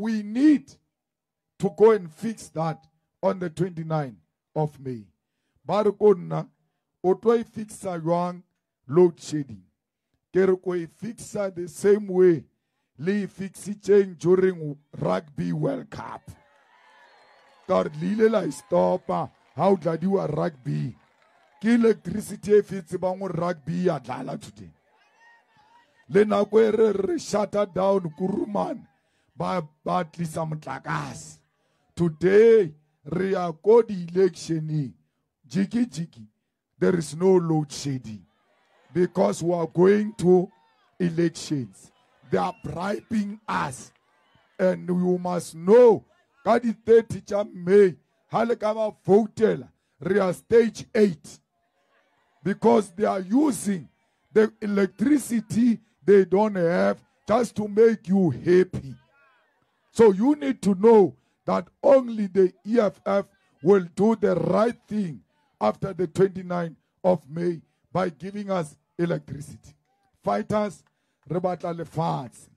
we need to go and fix that on the 29th of May. Ba re ko o tlo fixa jwang load shedding. Ke ko e fixa the same way le e fixitšeng during rugby world cup ka gore le ile la e stopa ga rugby ke electricity e fetse bang gore rugby ya dlala today le nako re re down kurumane ba ba tlisa motlakase. Today re ya ko di-electioneng. Jiki jiki there is no load shedding. Because we are going to elections. They are bribing us. And you must know ka di-30 tša may ga le ka ba votela re are stage 8 because they are using the electricity they don't have just to make you happy so you need to know that only the EFF will do the right thing after the 29th of May by giving us electricity. Fighters, re batla lefatshe.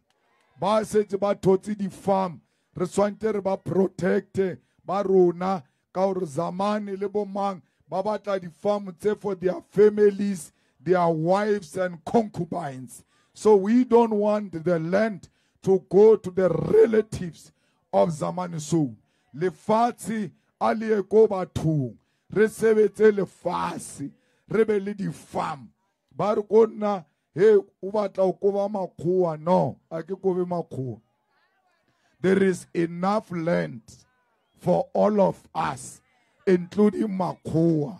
Ba setse ba thotse di-farm. Re swante re ba protecte ba rona ka gore zamane le bomang ba batla di-farm tse for their families, their wives and concubines. So we don't want the land to go to the relatives of Zamani Saul. Lefatshe a le ye ko bathong. Re sebetse lefatshe. Re be le di-farm. Ba re ko nna he o batla o koba makgowa no a ke there is enough land for all of us including makgowa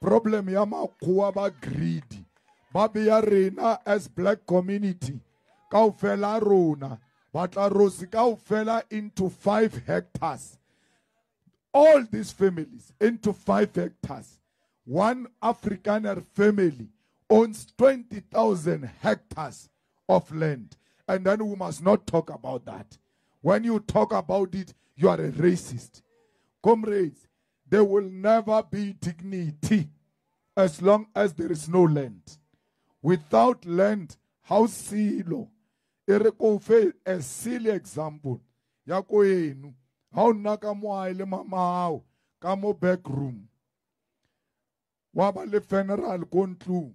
problem ya makgowa ba greedy ba beya rena as black community kaofela rona batla rosi kaofela into 5 hectares all these families into 5 hectares one afrikaner family owns 20,000 hectares of land. And then we must not talk about that. When you talk about it, you are a racist. Comrades, there will never be dignity as long as there is no land. Without land, how silo? Erekofe a silly example. Yako enu. How naka mo a ile mama hao ka mo back room. Wa ba le funeral ko ntlong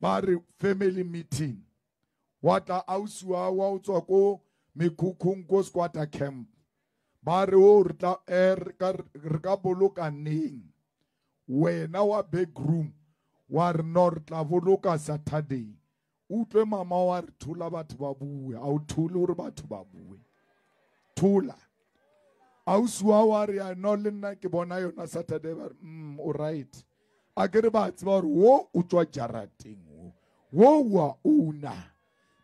ba re family meeting wa tla ausiwa wa o tswa ko mekhukhung ko squatter camp ba re o re tla eh, re ka- re ka boloka neng wena wa backroom wa re no re tla boloka saturday utlwe mama wa re thula batho ba bue. A o thule gore batho ba bue. Thula. Ausiwa wa re ya no le nna ke bona yona saturday ba re mm, o right. A ke re ba tseba gore wo o tswa jarateng wo. Wo wa una.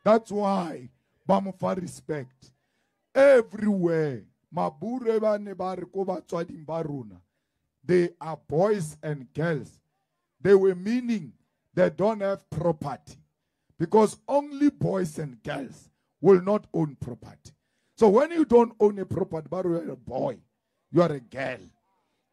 That's why ba mo fa respect. Everywhere mabure ba ne ba re ko batswading ba rona they are boys and girls. They were meaning they don't have property. Because only boys and girls will not own property so when you don't own a property but you are a boy you are a girl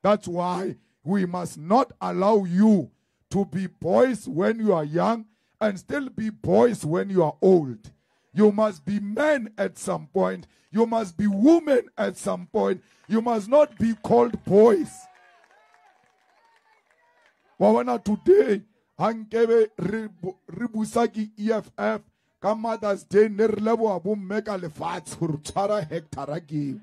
that's why we must not allow you to be boys when you are young and still be boys when you are old. You must be men at some point. You must be women at some point. You must not be called boys. wa bona today ha nkebe re bu- re busa ke eff ka mothers day ne re leboa bomme ka lefatshe gore tshwara hectara keo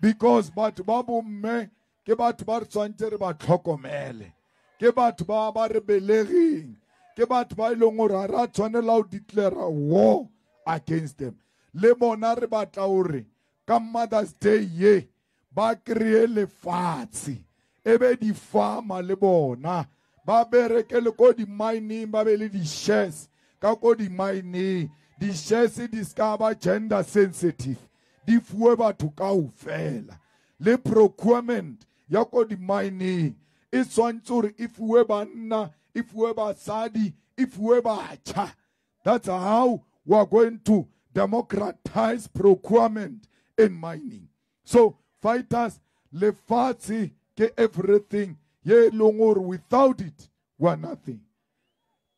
because batho ba bomme ke batho ba re tshwanetse re ba tlhokomele ke batho ba ba re belegeng ke batho ba e leng gore ga re a tshwanela go declara war against them. Le bona re batla gore ka mothers day ye ba kry-e lefatshe e be di-farmer le bona ba bereke le ko di-mining ba be le di-shares. Ka ko di-mining di-shares di ska ba gender sensitive. Di fuwe batho kaofela. Le procurement ya ko di-mining e tshwantse gore e fuwe banna e fuwe basadi e fuwe batjha. That's how we are going to democratize procurement in mining. So fighters lefatshe ke everything ye leng gore without it we are nothing.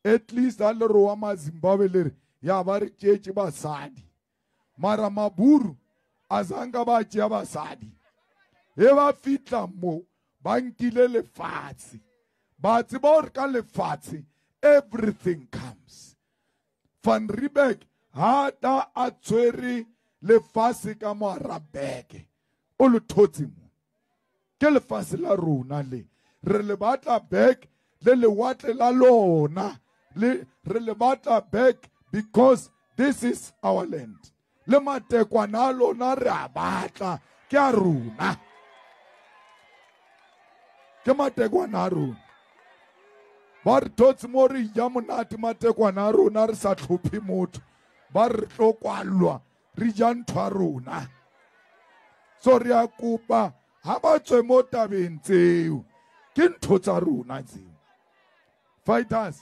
At least ha le ro wa mazimbabwe le re ya ba re tšeetše basadi. Mara maburu a zanka ba tšea basadi. E ba fitlha mo ba nkile lefatshe. Ba tseba gore ka lefatshe everything comes. Van riebeck ha ta a tshwere lefatshe ka moara beke. O le thotse mo. Ke lefatshe la rona le. Re le batla back le lewatle la lona. Le re le batla back because this is our land. Le matekwana a lona re a batla. Ke a rona. Ke matekwana a rona. Ba re thotse mo re ja monate matekwana a rona re sa tlhophe motho. Ba re tlo kwalwa re ja ntho a rona. So re a kopa ha ba tswe mo tabeng tseo ke tsa fighters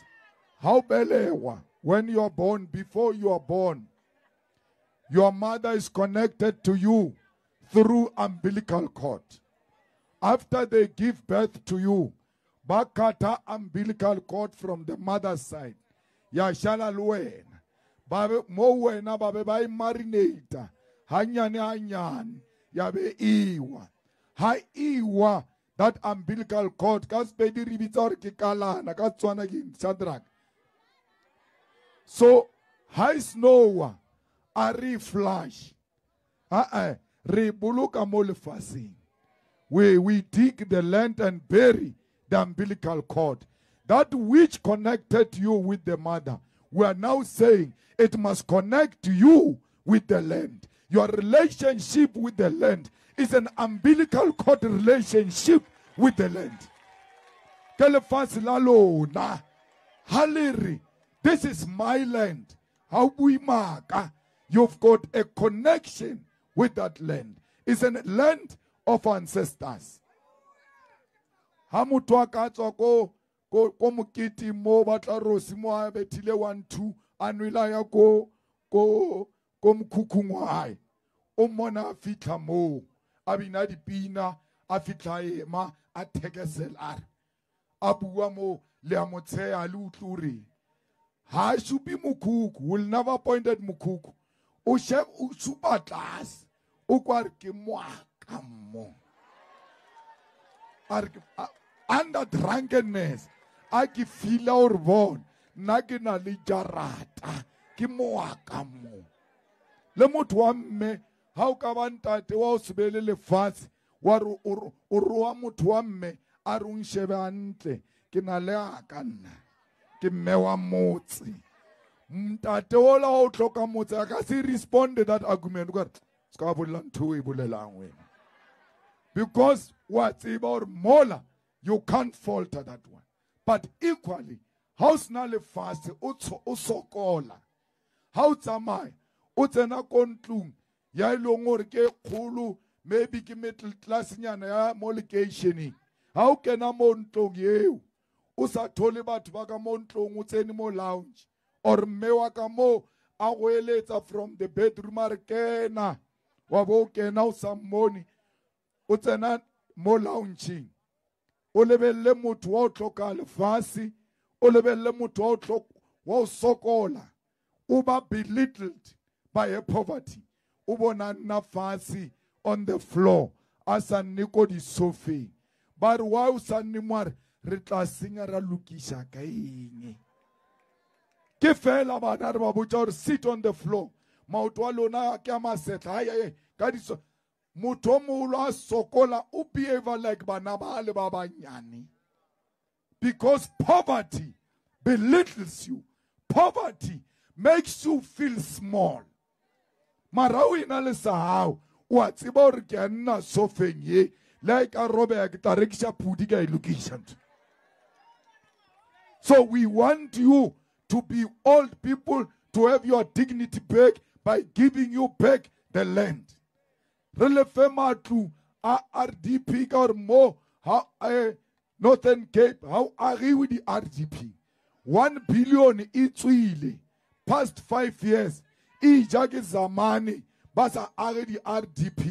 ha o belegwa when you are born before you are born your mother is connected to you through umbilical cord. After they give birth to you ba kata umbilical cord from the mother's side. Yashala shala le wena. Ba be mo wena ba be ba e marinata hanyane hanyane ya be iwa ha iwa that umbilical cord ka sepedi re ke kalana ka tswana ke so ha e snowa a re a re boloka mo we we dig the land and bury the umbilical cord. That which connected you with the mother we are now saying it must connect you with the land. Your relationship with the land is an umbilical cord relationship with the land. Ke lefatshe la lona. Ha le re, this is my land. Ha o bue maaka. Ah? You've got a connection with that land. It's a land of ancestors. Ha motho a ka tswa ko ko mokete mo batla rosi mo a bethile 1 2 a nwela ya ko mokhukhung wa o mmona a fitlha moo a bina dipina a fitlha ema a thekesela a re bua mo le a mo le utlwe o a mokhukhu will never point at mokhukhu. O o supa tlase o kwa re ke moaka mmo. Re under drunkenness a ke fila gore bona nna ke na le jarata ke moaka le motho wa mme ha o ka ba ntate wa o sebele lefatshe wa re o ro- o roa motho wa mme a re o nshebe hantle. Ke na le aka nna ke mme wa motse. Ntate ola o tlhoka motse a ka se responde that argument. O ka re se ka bolela ntho o e bolelang wena. Because wa tseba gore mola you can't falter that one. But equally ha o sena lefatshe o sokola. Ha o tsamaya o tsena ko ntlong ya e leng gore ke kgolo maybe ke middle classnyana ya mo lekeišeneng ha o kena mo ntlong eo o sa thole batho ba ka mo ntlong o tsene mo lounge. Or mme wa ka mo a go eletsa from the bedroom a re kena. Wa bo o kena o sa mmone o tsena mo loungeng o lebelele motho wa o tlhoka lefase o lebelele motho wa o sokola. O ba belittled by her poverty o bona nna fatshe on the floor a sa nne ko disofeng ba re wa o sa nne mo a re tla senya ra lokiša ka eng? Ke fela bana re ba botsa gore sit on the floor. Maoto a lona ke a masetla aye ka diso motho o mogolo sokola o behavior like bana ba le ba bannyane because poverty belittles you. Poverty makes you feel small mara o ena le sa hao o a tseba gore ke a nna sofeng ye? Le a e ka robeya ke tla rekiša phudi ka e lokiša so we want you to be old people to have your dignity back by giving you back the land. Re lefe matlu a rdp ka gore mo eh, northern cape ha o agiwe di-rdp one billion e tswile past five years e ja ke zamane ba sa age di-rdp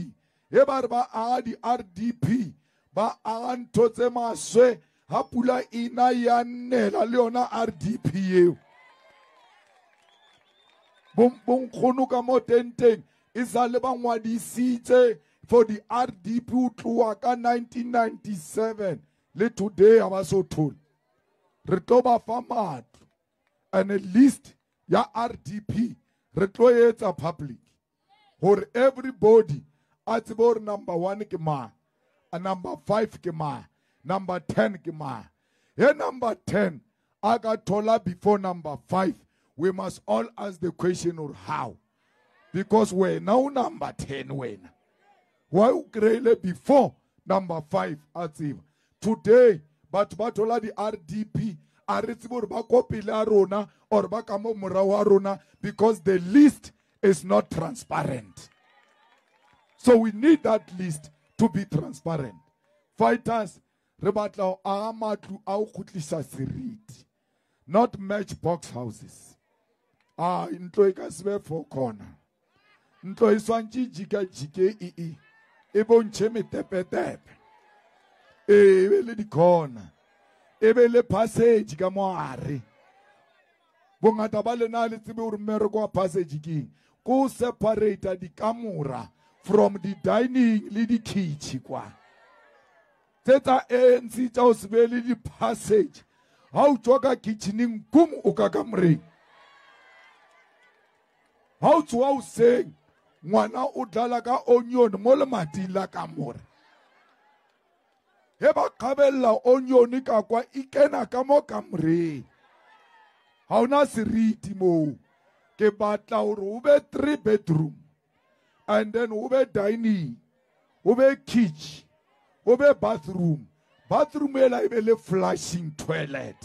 e ba re ba aga di-rdp ba aga ntho tse maswe ha pula ena ya nnela le yona rdp eo. Bon- bonkgono ka mo tenteng e sa le ba ngwadisitse for the rdp o tloa ka 1997 le today a ba so thole. Re tlo ba fa matlo. And a list ya rdp re tlo public gore everybody a tsebe gore number one ke mang a number five ke number ten ke mang. Number ten a ka thola before number five we must all ask the question or how. Because wena o number ten wena. Why o kry-ile before number five a tseba. Today batho ba thola di-rdp a re tsebe rona or ba ka because the list is not transparent. So we need that list to be transparent. Fighters re batla go aga matlu a go kgotlisa seriti not match box houses. A ntlo e ka sebe four corner. Ntlo e swantse jika-jike ee e bontšhe metepetepe. Ee e be le e be le passage ka moare bongata ba lena le tsebe gore mmereko wa passage keng ko separata dikamora from the dining le di-kitche kwa. Tse tsa anc tsa o sebe le di-passage ga o tswa ka kitcheneng kum o ka kamoreng. Ga o tsoa o seng ngwana o dlala ka onion mo lemating la kamore he ba kgabelela onion ka kwa e kena ka mo. Kamoreng ga ona seriti moo ke batla gore o be three bedroom. And then o be dining o be kitchen o be bathroom. Bathroom ela e be le flushing toilet.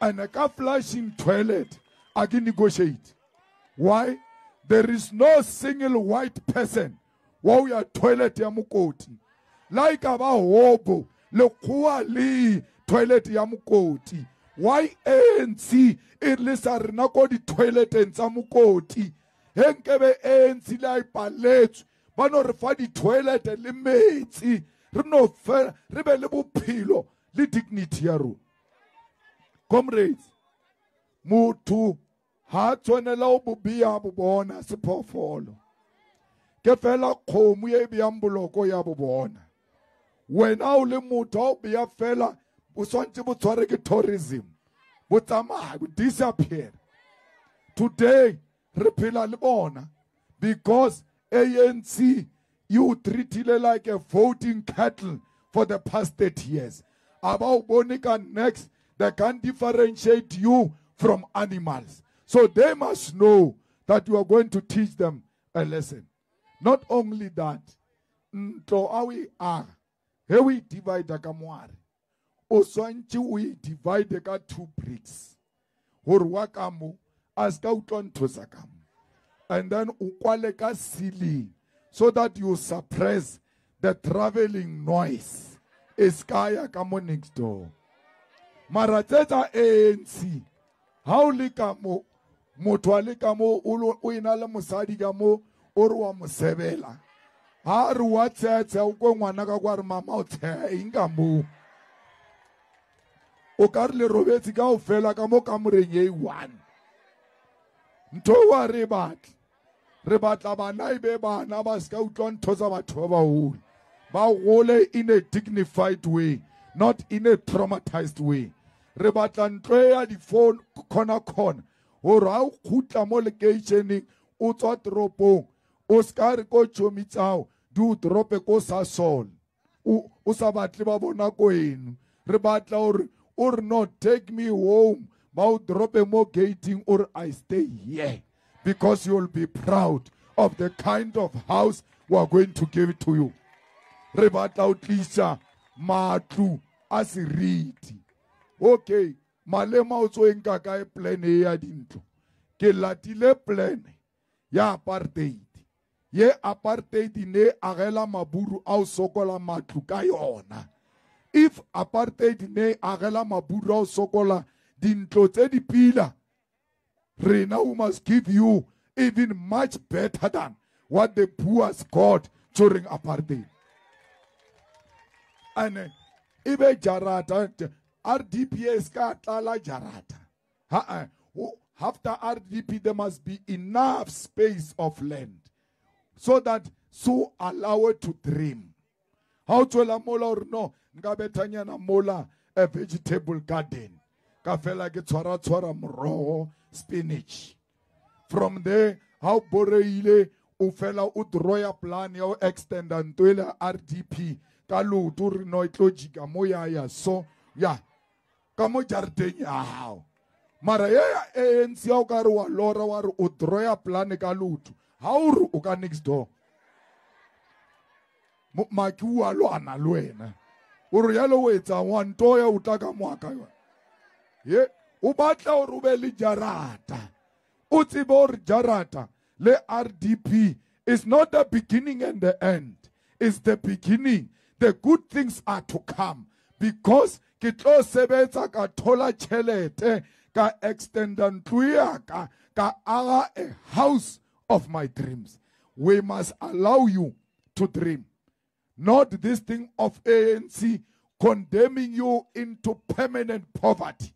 And ka flushing toilet a ke negotiate. Why? There is no single white person wa o ya toilet ya mokoti. La e ba hobo lekgowa le toilet ya mokoti. Why anc e le sa rena ko di-toileteng tsa mokoti. He nkebe anc le a ipaletswe ba no re fa di-toilete le metsi re no fela re be le bophelo le dignity ya rona. Comrades motho ha a tshwanela go bobea bo bona sephoofolo. Ke fela kgomo e beyang boloko ya bo bona. Wena o le motho a o beya fela bo swantse bo tshware ke tourism. Bo tsamaya bo disappear. Today re phela le bona because anc you treatile like a voting cattle for the past 30 years. Aba o bone ka next they can differentiate you from animals. So they must know that you are going to teach them a lesson. Not only that ntlo a o e aga he o e divide ka moare. O swantse o e divide ka two bricks. Gore wa ka mo a se ka mo. And then o kwale ka so that you suppress the traveling noise. E ska ya ka mo next door. Mara tse tsa anc ha o le ka mo motho a le ka mo o ena le mosadi ka mo o re wa ha re wa tshetshe o ko ngwana ka kwa re mama o tsheya eng ka moo o ka re le robetse ka o fela ka mo kamoreng e one. Ntho e wa re e batle re batla bana e be bana ba se ka utlwa ntho tsa batho ba bagolo ba gole in a dignified way not in a traumatized way. Re batla ntlo e ya di-phone corner corner gore ga o khutla mo lekeišeneng o tswa toropong o se ka re ko tšomi tsao di o torope ko sa sol. O o sa batle ba bona ko eno. Re batla gore o re no take me home. Ba o torope mo gating o re i stay here because you'll be proud of the kind of house we are going to give to you. Re batla o tlisa matlu a seriti. Okay malema o tsoeng ka kae? Plan e ya dintlo. Ke latile plan ya apartheid. Ye apartheid ne agela maburu a o sokola matlu ka yona. If apartheid ne agela maburu a o sokola dintlo tse di pila rena we must give you even much better than what the poors got during apartheid. And eh, e be jarata rdps ka tlala jarata. Ha-eh, after rdp there must be enough space of land so that so allow to dream. Ha o tswela mola gore no? Nka bethanyana mola a vegetable garden. Ka fela ke tshwara-tshwara morogo spinach. From there ha o boreile o fela o draw plan ya o extenda ntho ele rdp ka loto re no e tlo jika mo ya ya so ya. Ka mo jareteng ya gago mara ye ya anc ya o ka re wa lora wa re o draw plan ka loto ha o o ka next door. Maki ua lwana le wena. O re yalo o etsang wa ntoya o tla ka moaka ye o batla o be le jarata. O tsebe jarata le rdp is not the beginning and the end. It's the beginning. The good things are to come. Because ke tlo sebetsa ka thola tšhelete ka extenda ntlo yaka ka aga a house of my dreams we must allow you to dream not this thing of ANC condemning you into permanent poverty.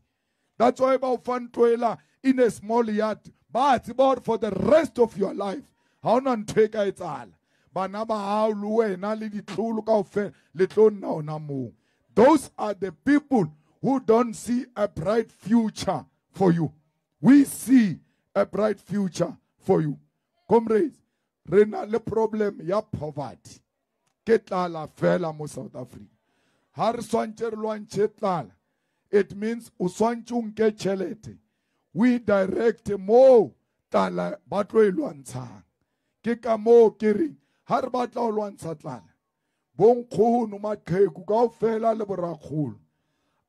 That's why about Fantuela in a small yard, but about for the rest of your life. How non take it all. Banaba how luena li ditlolo kaofela le tlo nna ona moo. Those are the people who don't see a bright future for you. We see a bright future for you. Comrades, re na le problem ya poverty. ke tlala fela mo south africa. Ha re swantse re lwantšhe tlala it means o swantse o nke tšhelete we direct mo tlala ba tlo e lwantshang. Ke ka moo ke reng ha re batla go lwantsha tlala bonkgono maqheku ka o fela le borakgolo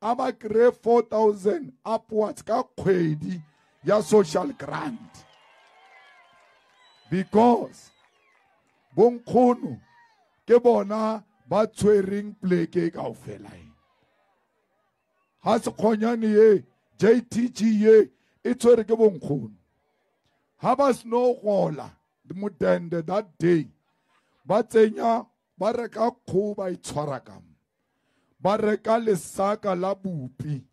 a ba kry-e 4000 upwards ka kgwedi ya social grant. Because bonkgono ke bona ba tshwereng pleke kaofela e. Ha sekgonyane ye jtg ye e tshwere ke bonkgono. Ha ba seno gola modende that day ba tsenya ba reka kgo ba itshwara kamo ba reka lesaka la bupi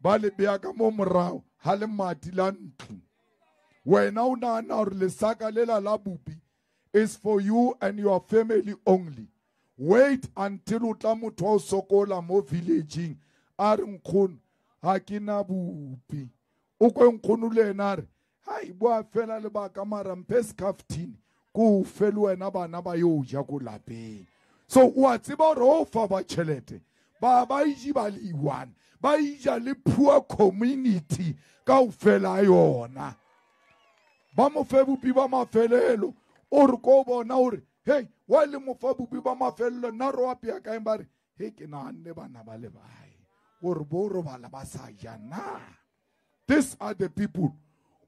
ba le beya ka mo morago ha le mati la ntlo. Wena o nagana gore lesaka lela la bupi is for you and your family only. Wait until o tla motho wa o sokola mo villageng a re nkgono ga ke na bopi o kwe nkgono le ena a re hai boa fela lebaka mara mphe scaftine ko o fe le wena bana ba yo ja ko lapeng so o a tseba gore o fa ba tšhelete ba ba ije ba le one ba ija le poor community ka o fela yona. Ba mo fe bopi ba mafelelo. O re ko bona hei wa le mofa bopi ba mafelelo nna re kaeng ba re he ke naganne bana ba le bae. Gore bo robala ba sa these are the people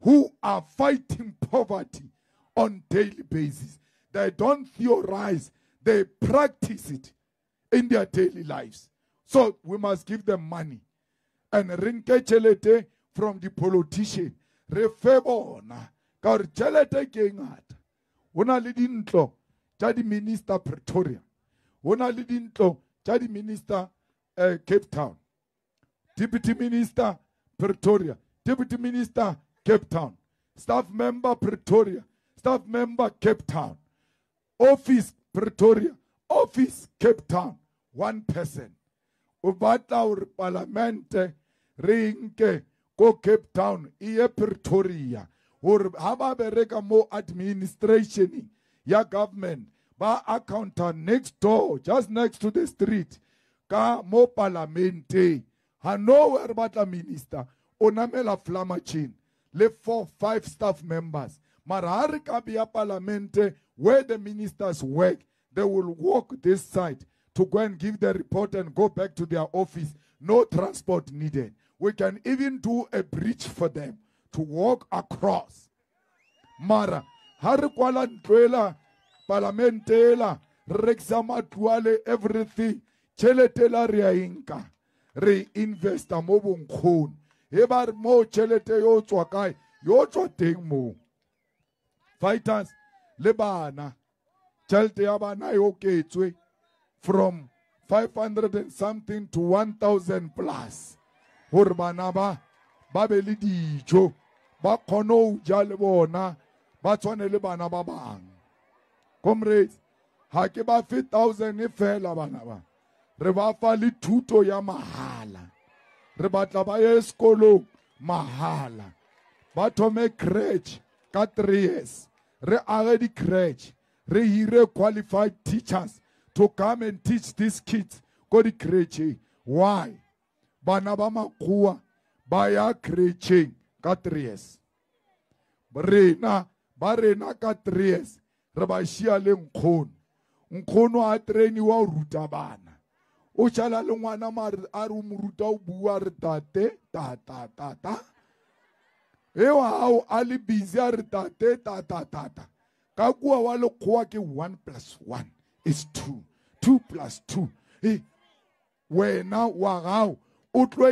who are fighting poverty on daily basis. They don't theorize they practice it in their daily lives. So we must give them money. And re tšhelete from the politician re fe bona ka gore tšhelete ke e ngata. Go na le dintlo tša di-minister pretoria. Go na le dintlo tša di-minister uh, cape town. Deputy minister pretoria deputy minister cape town. Staff member pretoria staff member cape town. Office pretoria office cape town one person. O batla gore palamente re nke ko cape town e ye pretoria gore ha ba bereka mo administration ya government. Ba accounta next door just next to the street ka mo palamente ha nowhere batla minister. O namela flamachin le four five staff members. Mara ha re ka where the ministers work they will walk this side to go and give the report and go back to their office. No transport needed. We can even do a bridge for them to walk across. Mara ha re kwala ntloela palamente re rekisa everything. Tšhelete la re a enka re mo e tšhelete yo tswa yo tswa teng fighters le bana tšhelete ya bana from 500 and something to 1000 plus. Gore bana ba ba ba kgone go ja le bona ba tshwane le bana ba bangwe comrades ha ke ba fe 1000 e fela bana ba. Re ba fa le thuto ya mahala. Re batla ba ye sekolong mahala. Ba thome crèche ka 3 years. Re age di-crèche re hire qualified teachers to come and teach these kids ko di-crècheng why? Bana ba makgowa ba ya crècheng ka 3 years rena ba rena ka 3 years re ba šia le nkgono. Nkgono a trainiwa o ruta bana. O šala le ngwana mare a o bua re tate e wa hao a le busy a re tate tata tata. Ka kua wa ke 1 plus 1 is 2 2 plus 2 e wena wa gago o tlo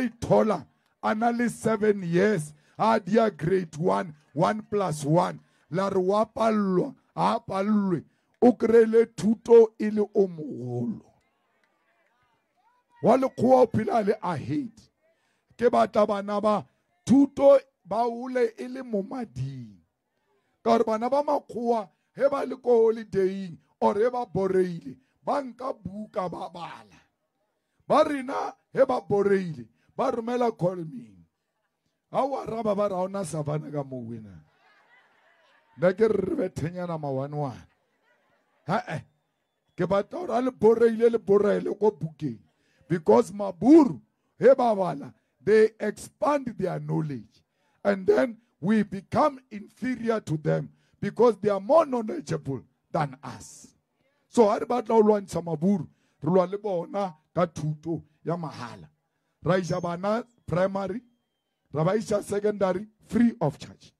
7 years a dia grade 1 1 plus 1 la re wa pallwa a pallwe. O kry-ile thuto e le o mogolo wa lekgowa o phela le ahead ke batla bana ba thuto ba ole e le mo mading ka gore bana ba he ba le ko holidaying or he ba boreile ba nka buka ba bala. Ba rena he ba boreile ba ga o araba ba ra ona savana ka mo wena nna ke re re bethenyana ha-e ke batla gore le le bukeng. Because maburu he ba they expand their knowledge. And then we become inferior to them because they are more knowledgeable than us. So ha re batla o lwantsha maburu re lwa le bona ka thuto ya mahala. Ra isa bana primary ra ba isa secondary free of charge.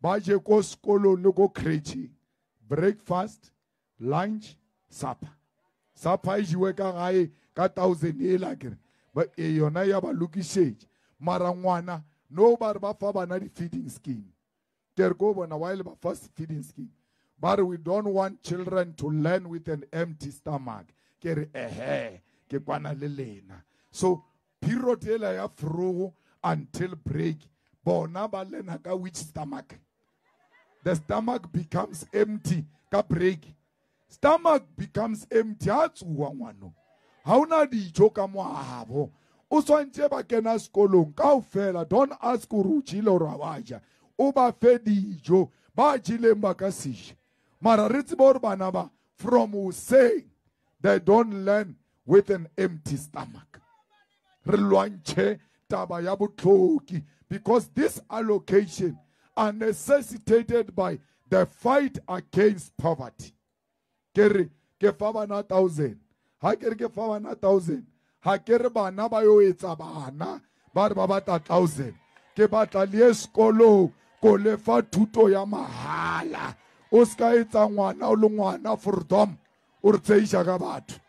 Ba je ko sekolong le ko breakfast lunch supper. Supper e jiwe ka gae ka thousand e eh, la kere ba e yona ya ba lokišetše mara ngwana no ba ba fa bana di-feeding scheme. Ke re ko bona why le ba fa feeding scheme. But we don't want children to learn with an empty stomach. Ke re ehe eh, ke kwana le lena so period ya frogo until break. Bona ba lena ka which stomach? The stomach becomes empty ka break. Stomach becomes empty. Ha tsuwa ngwano. Ha una dijo ka moabo o swantse ba kena sekolong kaofela. Don't ask o jile gore a ba ja. Ba fe dijo. Ba jileng ba ka mara from hoseng they don't learn with an empty stomach. Re taba ya botlhoki because this allocation are necessitated by the fight against poverty. Ke re ke fa bana thousand ha ke re ke fa bana thousand ha ke re bana ba yo etsa bana ba re ba batla thousand. Ke batla le ye sekolong ko lefa thuto ya mahala. O se ka etsa ngwana o le ngwana freedom o re tseiša ka batho.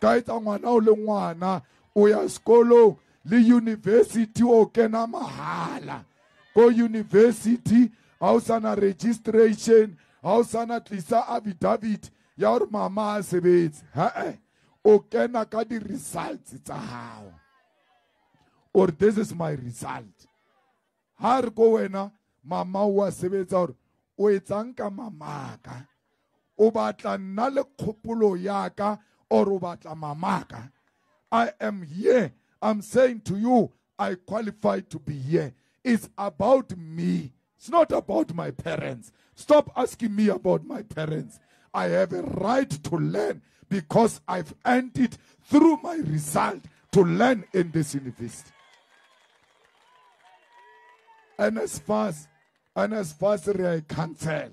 Ka etsa ngwana o le ngwana o ya sekolong o kena mahala. Ko university ga o sana registration ga o sana tlisa affidavit ya gore mama a sebetse. He o kena ka di-results tsa gago or this is my result. Ha re ko wena mama o a sebetsa gore o etsang ka mamaka? O batla nna le kgopolo yaka or o batla mamaka? I am here i'm saying to you i qualify to be here. It's about me. It's not about my parents. Stop asking me about my parents. I have a right to learn because i've earned it through my result to learn in this university. And as far as and as far as a cancela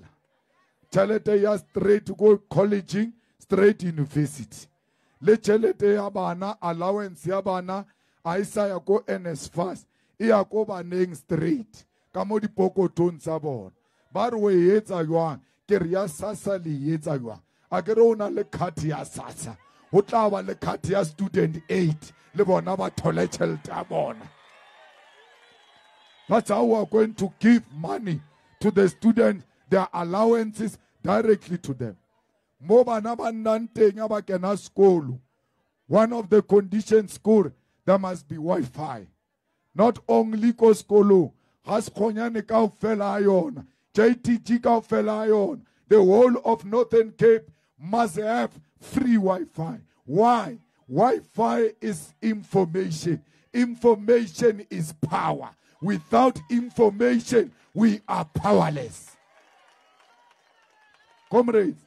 tšhelete ya straight go collegeng straight university. Le tšhelete ya bana allowance a e sa ya ko nsfas e ya ko baneng straight ka mo dipokotong tsa bona. Ba re o e etsa jwang? Ke re ya sassa le e etsa jwang? A ke re o na le card ya sassa. Go tla ba le card ya student aid le bona ba thole tšhelete ya bona. That's how we're going to give money to the students, their allowances directly to them. One of the conditions school, there must be Wi-Fi. Not only ko sekolong, ga sekgonyane kaofela yona, JTG kaofela the whole of Northern Cape must have free Wi Fi. Why? Wi Fi is information, information is power. Without information, we are powerless. Comrades,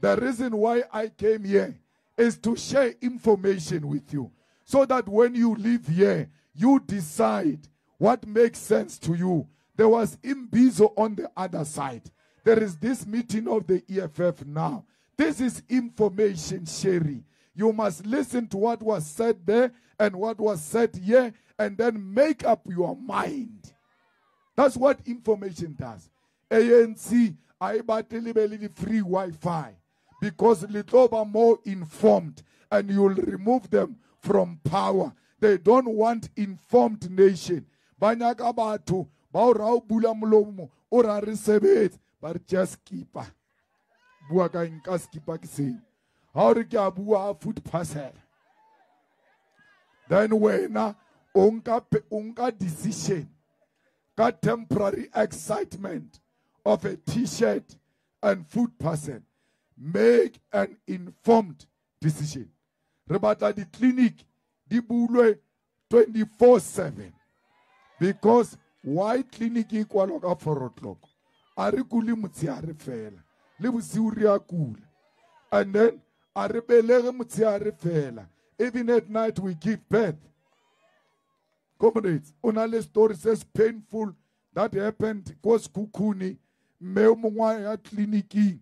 the reason why I came here is to share information with you so that when you leave here, you decide what makes sense to you. There was Imbizo on the other side. There is this meeting of the EFF now. This is information sharing. You must listen to what was said there and what was said here and then make up your mind. That's what information does. ANC, I battle free Wi-Fi because little more informed and you'll remove them from power. They don't want informed nation. Banyaka batho ba o ra o bula molomo o ra re sebetse ba re tšea skipa. Bua ka nka skipa ke o re ke a bua food parcel. Then wena o nka decision ka temporary excitement of a t-shirt and food parcel. Make an informed decision re batla di-clinic di bulwe 24/7 because why clinic e kwalwa ka four o'clock? A re kule motshehare fela le bosiu a kula. And then a re belege fela. Even at night we give birth. Comrades o na story says painful that happened ko sekhukhune mme o ya tleliniking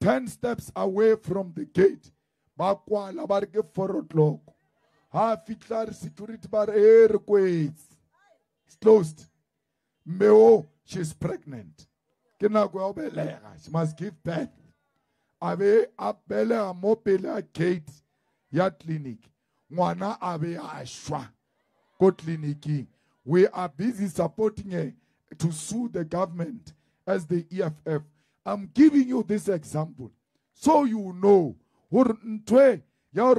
ten steps away from the gate ba kwala ba re ke four o'clock. Ha fitlha re security ba re e re kwetse. It's closed. Mme o she's pregnant. Ke nako ya go belega. She must give birth. A be a belega mo pele a gate ya clinic. Ngwana a be a šwa ko tleliniking we are busy supporting her to sue the government as the EFF. I'm giving you this example so you know gore ntwe ya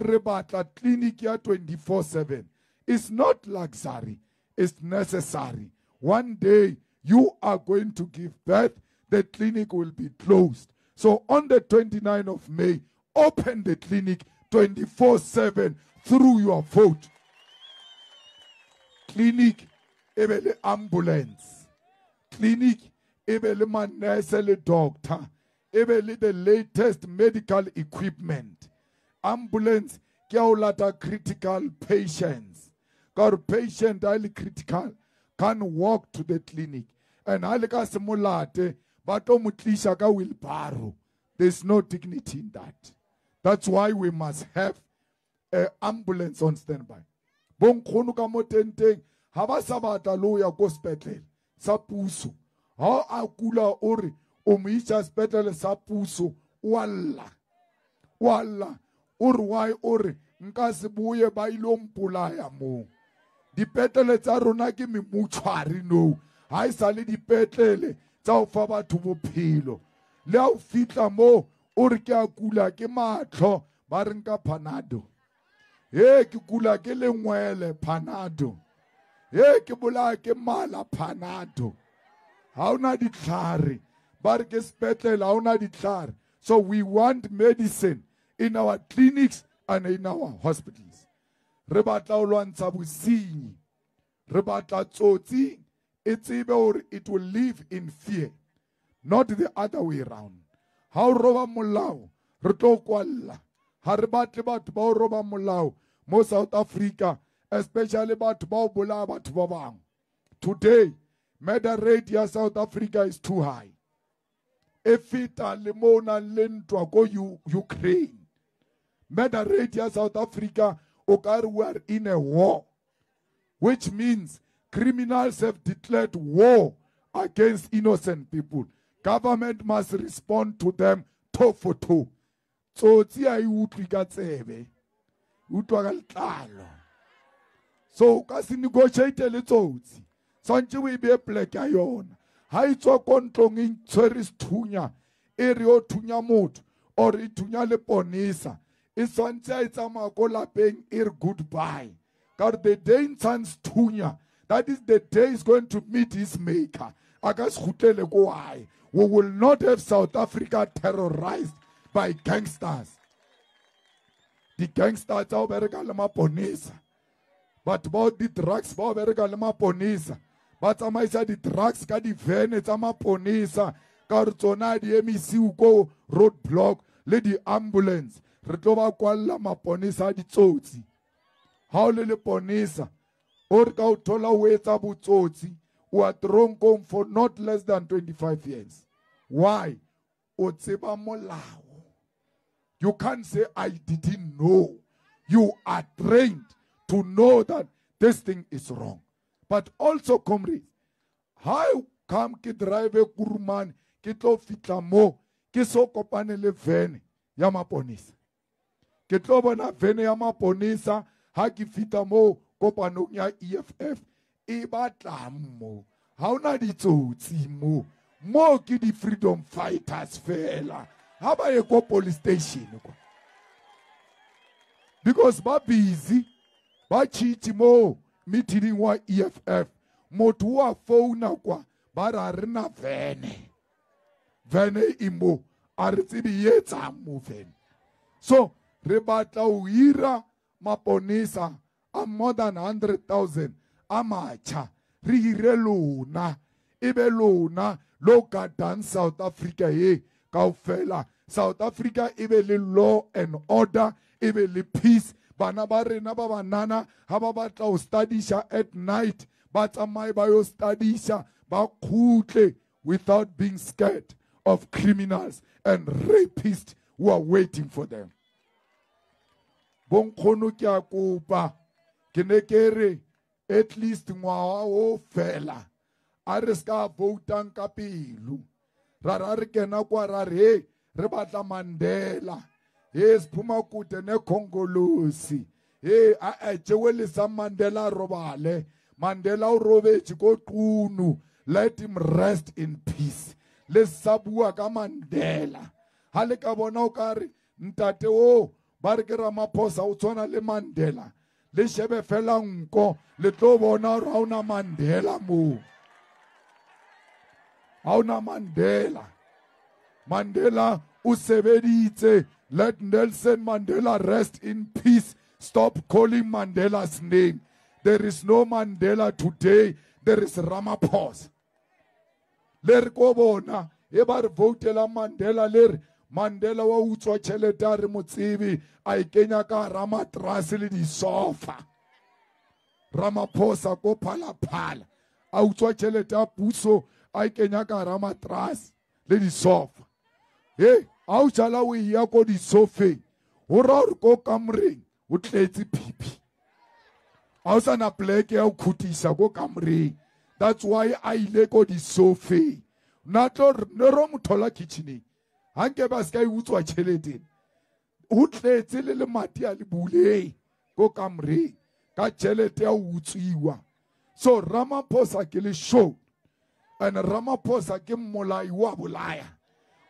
clinic ya 24/7 is not luxury it's necessary. One day you are going to give birth the clinic will be closed. So on the 29th of May open the clinic 24/7 through your vote. Clinic ambulance. Clinic e le doctor e le the latest medical equipment ambulance ke a o lata critical patients. Gore patient le critical can walk to the clinic. And a le ka se mo late ba there's no dignity in that. That's why we must have an ambulance on standby. Bonkgono ka mo tenteng ga ba sa ya sa puso ga kula o mo isa sepetlele sa puso o a lla o a lla o re why o re nka se boye ba ile mpolaya moo dipetlele tsa rona ke memutshware no ga e sa le dipetlele tsa go fa batho bophelo. Le a o fitlha moo o re ke a kula ke matlho ba re nka panado. He ke kula ke lengwele panado. He ke bolaya ke mala panado. Ga o na ditlhare. Ba re ke sepetlele ga o ditlhare. So we want medicine in our clinics and in our hospitals. Re batla o lwantsha bosenyi. Re batla tsotsi e tsebe gore it will live in fear not the other way around. Ha o roba molao re tlo kwalla. Ha re batle roba molao mo south africa especially batho ba o bolaya batho today murder rate ya south africa is too high e feta le mo o nang le ntwa ko ukraine. Murder rate ya south africa o ka we are in a war which means criminals have declared war against innocent people. Government must respond to them toe for toe. Tsotsi a e utlwi ka tsebe utlwa ka letlalo. So o ka se negotiate le tsotsi swantse o e bee plek ya yona ga e tswa ko ntlong e tshwere sethunya e re o thunya motho or e thunya le ponisa e swantse a e tsamaya ko lapeng e re goodbye. Ka the day ntshang sethunya that is the day is going to meet his maker. A ka se gutlele ko gae we will not have south africa terrorized by gangsters. Di-gangster tsa o bereka le maponisa batho bao di-drugs ba o bereka le maponisa ba tsamaisa di-drugs ka divene tsa maponisa ka gore tsona di emisiwe ko road block le di-ambulance. Re tlo ba kwalela maponisa a ditsotsi. Ha o le leponisa o re ka o thola o etsa botsotsi o are thrown for not less than 25 years. Why? O tseba molao. You can't say i didn't know. You are trained to know that this thing is wrong but also comrades ha come ke drive kurumane ke tlo fitla mo ke so kopane le vene ya maponisa ke tlo bona vene ya maponisa ha ke fita mo kopanong ya EFF e batla mo ha ona ditsotsi mo mo ke di freedom fighters fela. Ha ba ye ko police station kwa. Because ba busy ba chiti mo meeting wa EFF motho wa phone kwa ba ra re na vene. Vene imo a re tsebe yetsa mo vene. So re batla o hira maponisa a more than 100,000 a matjha. Re hire lona e be lona lo gadang south africa ye kaofela. South africa e be le law and order e be le peace bana ba rena ba banana ha ba batla ho studisha at night ba tsamaye ba yo studisha ba khutle without being scared of criminals and rapists who are waiting for them. Bonkgono ke a kopa ke ne ke re at least ngwaga o fela a re se ka voutang ka pelo. Ra ra re kena kwa ra re re batla mandela he siphuma kude nekhongolosi. He a-e jewelisa mandela a robale. Mandela o robetse ko qunu let him rest in peace. Le sa bua ka mandela. Ha le ka bona o ka re ntate o ba re ke ramaphosa o tshwana le mandela. Le shebe fela nko le tlo bona ga ona mandela moo ga ona mandela. Mandela o sebeditse let nelson mandela rest in peace. Stop calling mandela's name. There is no mandela today. There is ramaphosa. Le re ko bona e ba re voutela mandela le re mandela wa utswa tšhelete a re motsebe a e kenya ka gara matrase le disofa. Ramaphosa ko phalaphala a utswa tšhelete ya puso a e kenya ka gara matrase le disofa. He a o jala o eya ko disofeng? O ra gore ko kamoreng o tletse phiphi a o sana poleke ya go khutisa ko kamoreng. That's why a ile ko disofeng. Na tlo ne ro mo thola kitcheneng? Ha nke ba se ka e utswa tšheleteng o tletse le le mati a le buleng ko kamoreng ka tšhelete ya utswiwa. So ramaphosa ke le show and ramaphosa ke mmolai wa bolaya.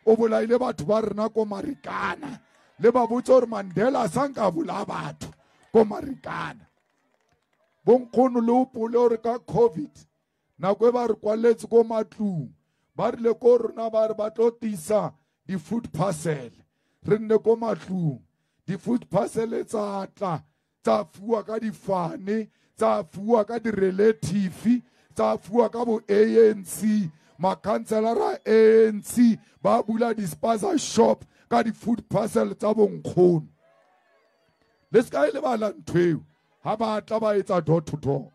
O bolaile batho ba rena ko marikana. Le ba botse gore mandela a sanka bolaya batho ko marikana. Bonkgono le opole gore ka covid nako e ba re kwaletse ko matlong ba rile ko rona ba re ba tlo tisa di-food parcel. Re nne ko matlong di-food parcel tsa tla tsa fiwa ka difane tsa fiwa ka di-relative tsa fiwa ka bo anc makhanselara anc ba bula dispaza shop ka di-food parcel tsa bonkgono le se ka e lebala ntho ga ba tla ba etsa door to door.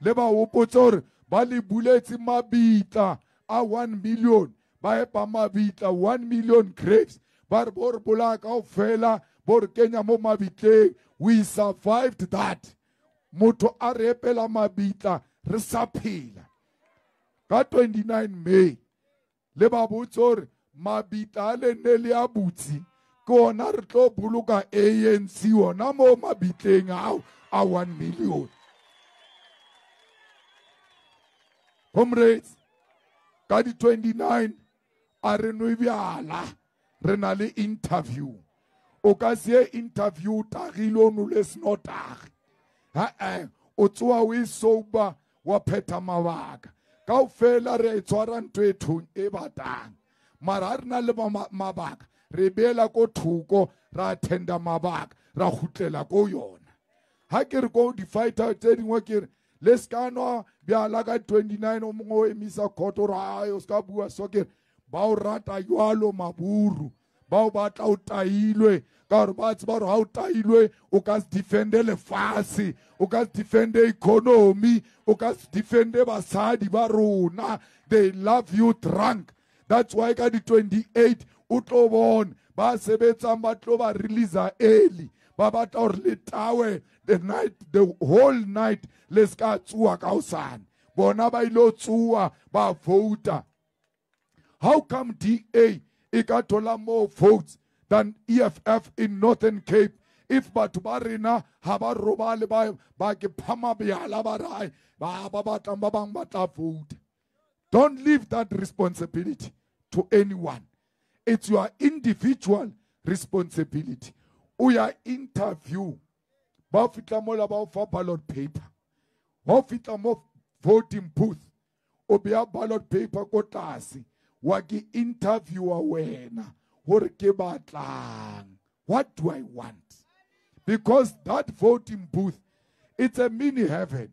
Le ba opotse gore ba le buletse mabitla a one million ba epa mabitla one million grapes ba re bo re bolaya kao fela bo kenya mo mabitleng. We survived that. Motho a re epela mabitla re sa phela ka 29 may le ba botse gore mabitla a le ne le a butsi ke ona re tlo boloka anc ona mo mabitleng ao a 1 million. Comrades ka di-29 a re no bjala re na le interview. O ka se interview tagile o nole seno tagi e-e o tsoa o e soba wa phetha mabaka. Kaofela re e tshwara ntho e thong e batang. Mara ha re na le ma- mabaka re beela ko thoko ra attenda mabaka ra gutlela ko yona. Ha ke re ko di-fighter tse dingwe ke re le ska nwa bjala ka 29 o mongwe o emisa court o re "Ai, o ska bua so ke re ba o rata jwalo maburu ba o batla o tailwe ka gore ba tseba gore ga o tailwe o ka se defende lefase o ka se defende economy o ka se defende basadi ba rona. They love you drunk. That's why ka di-28 o tlo bone ba sebetsang ba tlo ba releasa early. Ba batla gore le tawe the night the whole night le se ka tsuwa ka osane bona ba ile tsuwa ba vouta. How come DA e ka thola more votes? Than EFF in Northern Cape. If batho ba rena ha ba robale ba ba ke ba rai ba ba batlang ba bang ba tla vote. Don't leave that responsibility to anyone. It's your individual responsibility. O ya interview ba fitla mola ba ballot paper. Fitla mo voting booth o beya ballot paper ko tlase wa ke interviewer wena gore ke batlang. What do i want? Because that voting booth it's a mini heaven.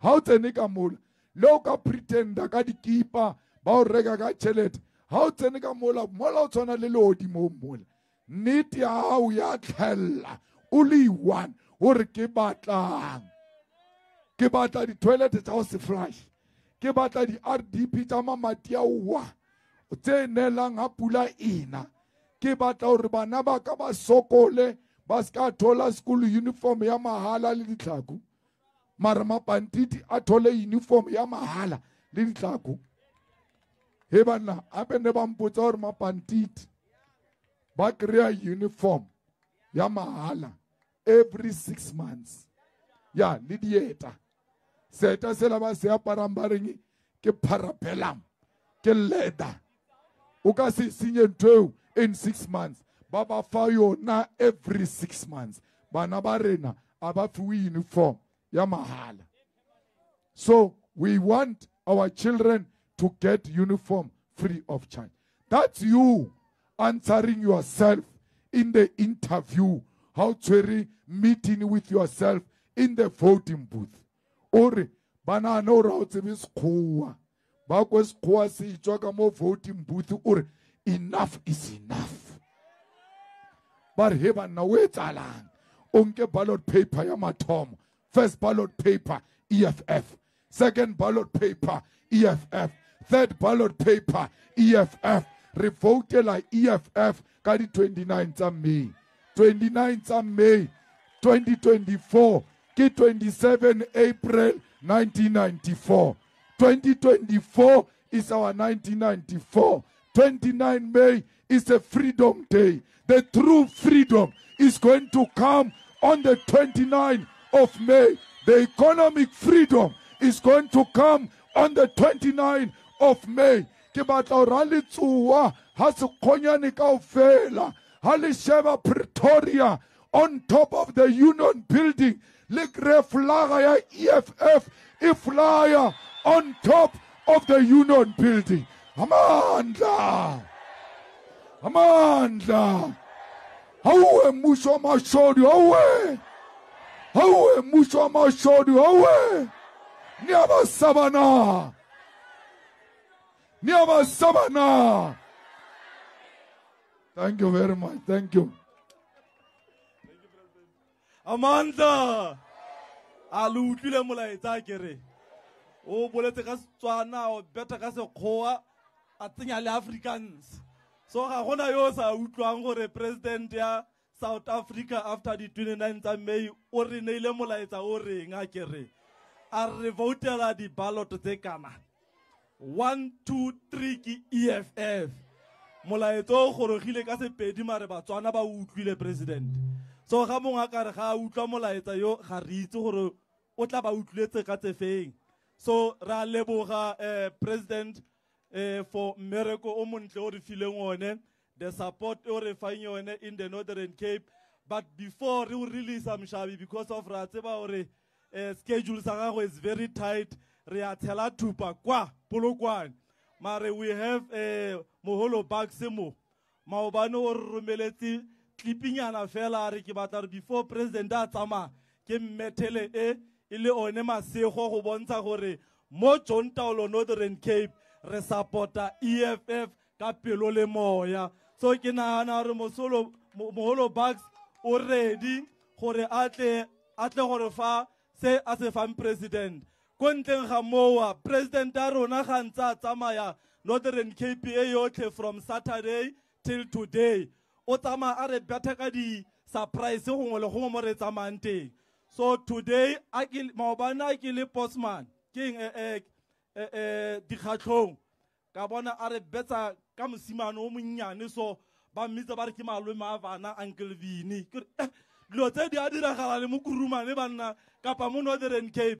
Ha o tsene ka mola le o ka pretenda ka dikipa ba o reka ka tšhelete ha o tsene ka mola mola o tshwana le leodi mo mola. Nnete ya gago ya tlhelela o le one gore ke batlang. Ke batla di-toilet tsa go se flush ke batla di-rdp tsa mamati a owa tse neelang ga pula ena. Ke batla gore bana ba ka ba sokole ba seka thola school uniform ya mahala le ditlhako. Mara mapantiti a thole uniform ya mahala le ditlhako. He banna gape ne ba mpotsa gore mapantiti ba kry-a uniform ya mahala every six months. Ya le dieta. Seta sela ba se aparang ba reng ke parapelam ke leather. O ka se senye ntho eo in six months. Ba ba fa yona every six months. Bana ba rena a uniform. Ya mahala. So we want our children to get uniform free of charge. That's you answering yourself in the interview. How to meeting with yourself in the voting booth. Ore ba nagane ore ga o tsebe sekgowa. Ba kwe mo voting booth ore enough is enough. Ba re he banna o etsalang o ballot paper ya mathomo. First ballot paper eff second ballot paper eff third ballot paper eff re voutela eff ka di-29 tsa may. 29 tsa may 2024 ke 27 april 1994 2024 is our 1994 29 may is a freedom day. The true freedom is going to come on the 29th of may. The economic freedom is going to come on the 29th of may. Ke batla ha le tsoa ha sekgonyane kaofela ha le sheba pretoria on top of the union building le flaga ya eff e flyer on top of the union building amandla! Amandla! Hauwe mmuso wa mashodu hauwe hauwe mmuso wa mashodu hauwe niyabasaba na niyabasaba na thank you very much thank you. Amandla! A le utlwile molaetsa kere o boletse ka setswana o beta ka sekgowa a tsenya le africans so ga gona yo sa utlwang gore president ya south africa after di-29 tsa may o re neile molaetsa o reng a kere a re voutela di-ballot tse kana. One two three ke eff molaetsa o gorogile ka sepedi mare batswana ba utlwile president. So ga mongwe a kare ga a utlwa molaetsa yo ga re itse gore o tla ba utlwiletse ka tsefeng so ra leboga eh, president eh, for mmereko o montle o re fileng one the support o re fang yone in the northern cape. But before re o release mshabi because of ra tseba gore eh, schedule sa gagwe is very tight. Re a tshela thupa kwa polokwane. Mare we have um moholo bucks mo. Maobane o re romeletse clipinyana fela a re ke batla re before president a tsamaya ke mmethele e e le one masego go bontsha gore mo john taolo northern cape re support-a eff ka pelo le moya. So ke nagana gore mosolo- mo- moholo bucks o ready gore a tle gore fa se a se fang president. Ko ntleng ga moa president a rona ga ntse a tsamaya northern cape e yotlhe from saturday till today. O tsamaya a re betha ka di-surprise gongwe le gongwe mo re tsamayang teng. So today maobane a ke le postman ke eh, eh, eh, eh, dikgatlhong. Ka bona a re betsa ka mosimane o monnyane so ba mmitsa ba re ke malome a bana uncle vini eh, dilo tse di a diragala le mokurumane banna kapa mo northern cape